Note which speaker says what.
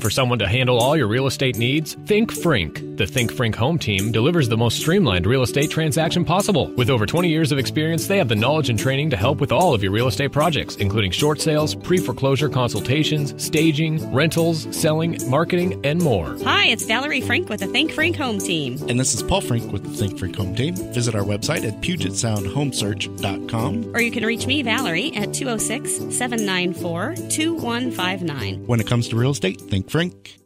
Speaker 1: for someone to handle all your real estate needs? Think Frink. The Think Frink Home Team delivers the most streamlined real estate transaction possible. With over 20 years of experience, they have the knowledge and training to help with all of your real estate projects, including short sales, pre foreclosure consultations, staging, rentals, selling, marketing, and more.
Speaker 2: Hi, it's Valerie Frink with the Think Frink Home Team.
Speaker 3: And this is Paul Frink with the Think Frink Home Team. Visit our website at PugetSoundHomesearch.com.
Speaker 2: Or you can reach me, Valerie, at 206 794 2159.
Speaker 3: When it comes to real estate, think Frink.